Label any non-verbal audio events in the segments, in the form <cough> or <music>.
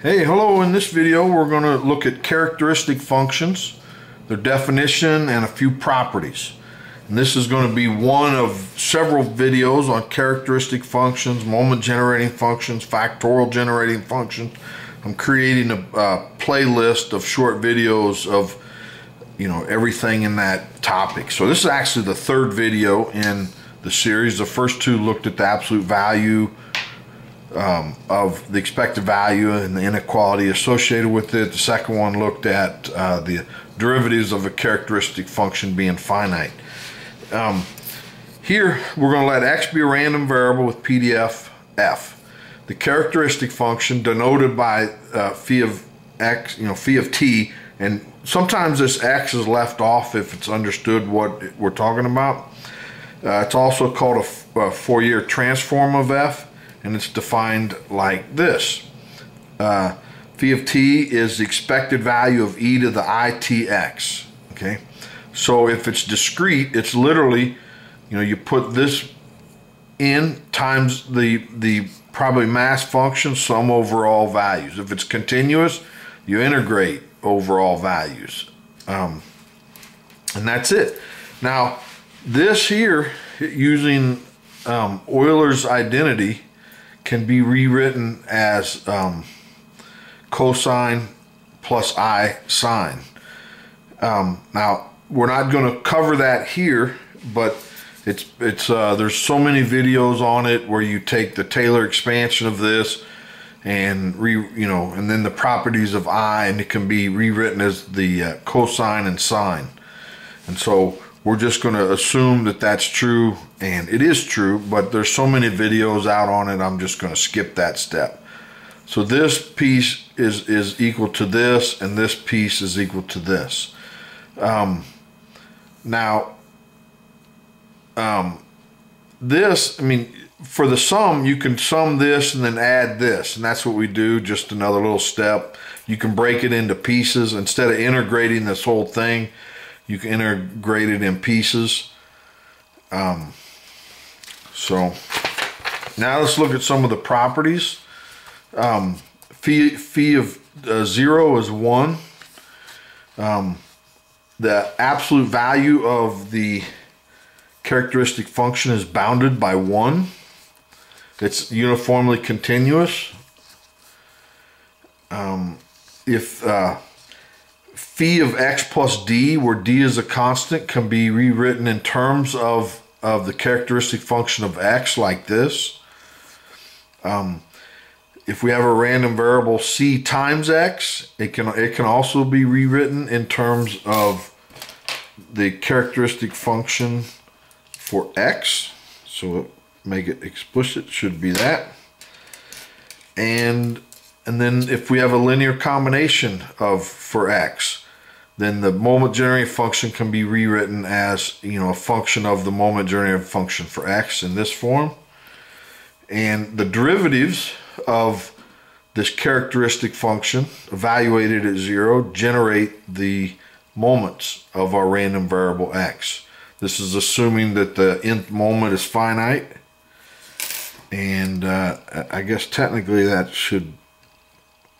Hey, hello. In this video, we're going to look at characteristic functions, their definition, and a few properties. And this is going to be one of several videos on characteristic functions, moment generating functions, factorial generating functions. I'm creating a, a playlist of short videos of you know everything in that topic. So this is actually the third video in the series. The first two looked at the absolute value, um, of the expected value and the inequality associated with it. The second one looked at uh, the derivatives of a characteristic function being finite. Um, here, we're going to let x be a random variable with PDF f. The characteristic function denoted by uh, phi of x, you know, phi of t, and sometimes this x is left off if it's understood what we're talking about. Uh, it's also called a, a Fourier transform of f and it's defined like this. Uh, phi of t is the expected value of e to the itx. Okay, so if it's discrete, it's literally, you know, you put this in times the the probably mass function sum over all values. If it's continuous, you integrate over all values, um, and that's it. Now, this here using um, Euler's identity can be rewritten as um, cosine plus i sine. Um, now, we're not going to cover that here, but it's it's uh, there's so many videos on it where you take the Taylor expansion of this and re you know and then the properties of i and it can be rewritten as the uh, cosine and sine and so we're just going to assume that that's true and it is true but there's so many videos out on it I'm just going to skip that step. So this piece is is equal to this and this piece is equal to this. Um, now um, this I mean for the sum you can sum this and then add this and that's what we do just another little step. You can break it into pieces. Instead of integrating this whole thing you can integrate it in pieces. Um, so now let's look at some of the properties. Um, phi, phi of uh, zero is one. Um, the absolute value of the characteristic function is bounded by one. It's uniformly continuous. Um, if uh, phi of x plus d, where d is a constant, can be rewritten in terms of, of the characteristic function of x like this. Um, if we have a random variable c times x, it can, it can also be rewritten in terms of the characteristic function for x. So make it explicit, should be that. And and then if we have a linear combination of for x, then the moment generating function can be rewritten as you know a function of the moment generating function for x in this form. And the derivatives of this characteristic function evaluated at zero generate the moments of our random variable x. This is assuming that the nth moment is finite. And uh, I guess technically that should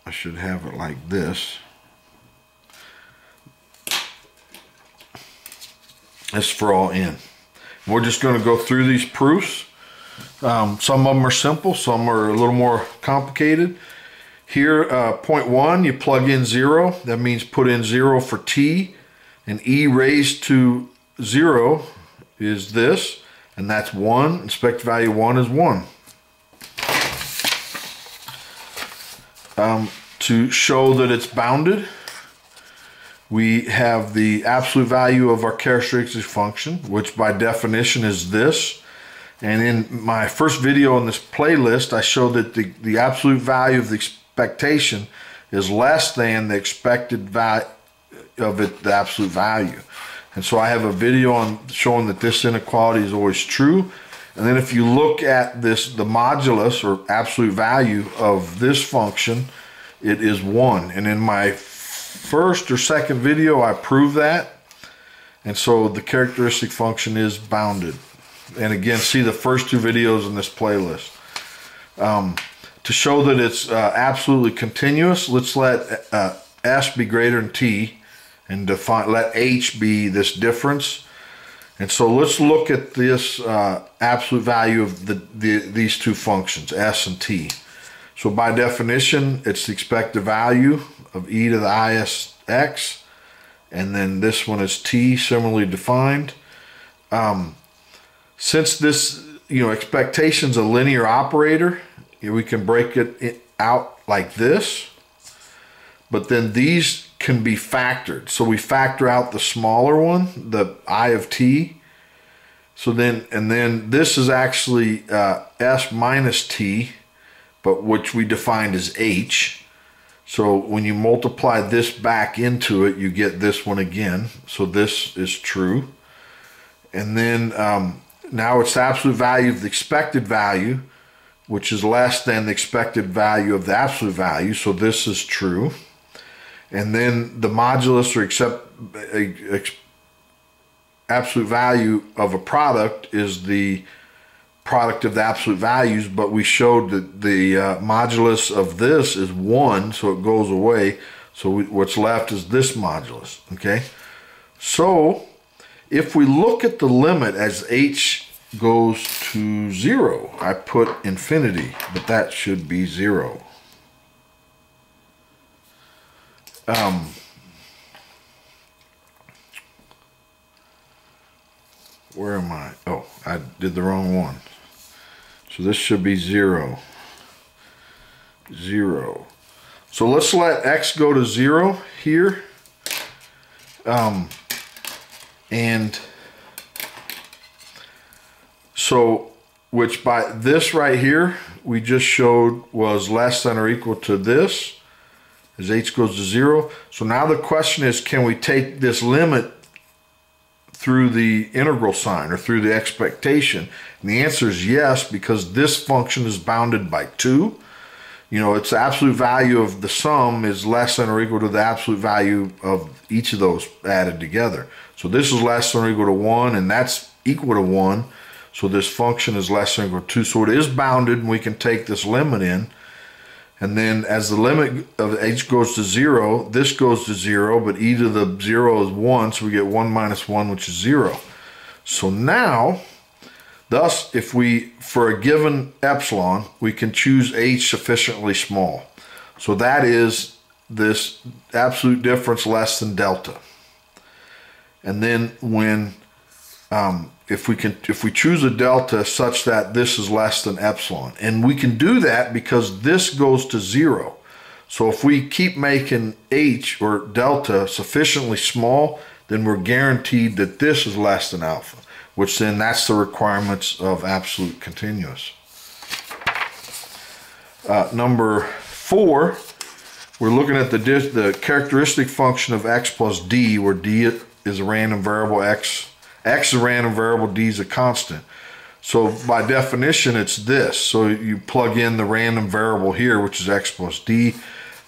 I should have it like this It's for all in. We're just going to go through these proofs. Um, some of them are simple, some are a little more complicated. Here, uh, point one, you plug in zero. That means put in zero for t. And e raised to zero is this, and that's one. Inspect value one is one. Um, to show that it's bounded, we have the absolute value of our characteristic function, which by definition is this. And in my first video in this playlist, I showed that the, the absolute value of the expectation is less than the expected value of it, the absolute value. And so I have a video on showing that this inequality is always true. And then if you look at this, the modulus or absolute value of this function, it is one. And in my first or second video, I prove that. And so the characteristic function is bounded. And again, see the first two videos in this playlist. Um, to show that it's uh, absolutely continuous, let's let uh, S be greater than T and define, let H be this difference. And so let's look at this uh, absolute value of the, the, these two functions, S and T. So by definition, it's the expected value of e to the isx, and then this one is t, similarly defined. Um, since this, you know, expectation is a linear operator, we can break it out like this. But then these can be factored. So we factor out the smaller one, the i of t. So then, and then this is actually uh, s minus t, but which we defined as h. So when you multiply this back into it, you get this one again. So this is true. And then um, now it's the absolute value of the expected value, which is less than the expected value of the absolute value. So this is true. And then the modulus or accept, absolute value of a product is the product of the absolute values, but we showed that the uh, modulus of this is 1, so it goes away. So we, what's left is this modulus, okay? So if we look at the limit as h goes to 0, I put infinity, but that should be 0. Um, where am I? Oh, I did the wrong one. So this should be zero. Zero. So let's let x go to zero here. Um, and so, which by this right here, we just showed was less than or equal to this as h goes to zero. So now the question is, can we take this limit through the integral sign or through the expectation? And the answer is yes, because this function is bounded by 2. You know, its absolute value of the sum is less than or equal to the absolute value of each of those added together. So this is less than or equal to 1, and that's equal to 1. So this function is less than or equal to 2. So it is bounded, and we can take this limit in. And then as the limit of h goes to 0, this goes to 0, but e to the 0 is 1, so we get 1 minus 1, which is 0. So now, thus, if we, for a given epsilon, we can choose h sufficiently small. So that is this absolute difference less than delta. And then when um, if we can if we choose a delta such that this is less than epsilon. And we can do that because this goes to zero. So if we keep making h or delta sufficiently small then we're guaranteed that this is less than alpha which then that's the requirements of absolute continuous. Uh, number four we're looking at the the characteristic function of x plus d where d is a random variable x X is a random variable, D is a constant. So by definition, it's this. So you plug in the random variable here, which is X plus D.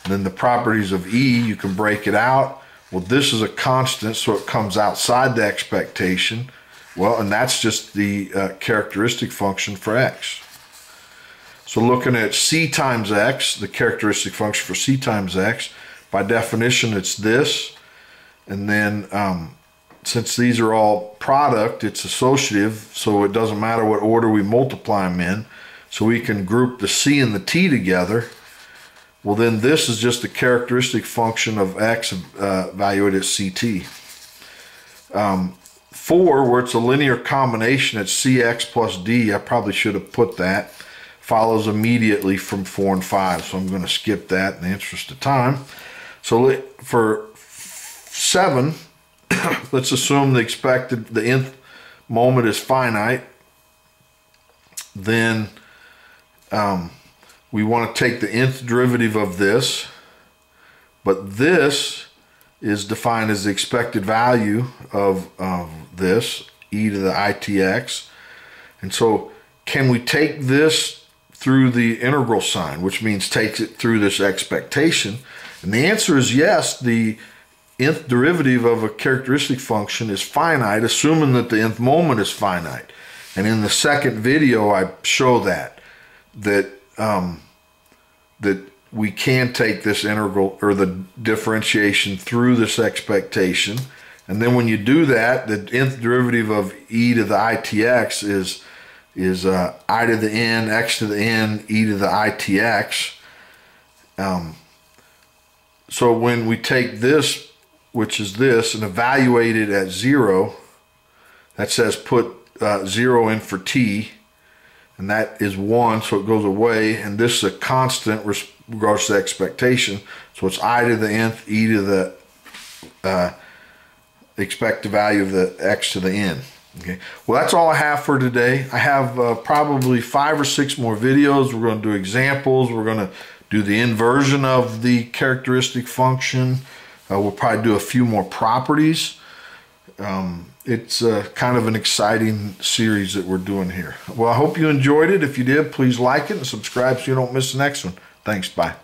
And then the properties of E, you can break it out. Well, this is a constant, so it comes outside the expectation. Well, and that's just the uh, characteristic function for X. So looking at C times X, the characteristic function for C times X, by definition, it's this. And then um, since these are all product, it's associative, so it doesn't matter what order we multiply them in. So we can group the C and the T together. Well, then this is just a characteristic function of X uh, evaluated as CT. Um, four, where it's a linear combination at CX plus D, I probably should have put that, follows immediately from four and five. So I'm going to skip that in the interest of time. So for seven, <coughs> let's assume the expected, the nth moment is finite, then um, we want to take the nth derivative of this, but this is defined as the expected value of, of this, e to the itx. And so can we take this through the integral sign, which means takes it through this expectation? And the answer is yes, the nth derivative of a characteristic function is finite, assuming that the nth moment is finite. And in the second video, I show that, that um, that we can take this integral or the differentiation through this expectation. And then when you do that, the nth derivative of e to the itx is is uh, i to the n, x to the n, e to the itx. Um, so when we take this, which is this, and evaluate it at zero, that says put uh, zero in for t, and that is one, so it goes away. And this is a constant regards to expectation, so it's i to the nth, e to the uh, expected value of the x to the n. Okay. Well, that's all I have for today. I have uh, probably five or six more videos. We're going to do examples. We're going to do the inversion of the characteristic function. Uh, we'll probably do a few more properties. Um, it's uh, kind of an exciting series that we're doing here. Well, I hope you enjoyed it. If you did, please like it and subscribe so you don't miss the next one. Thanks. Bye.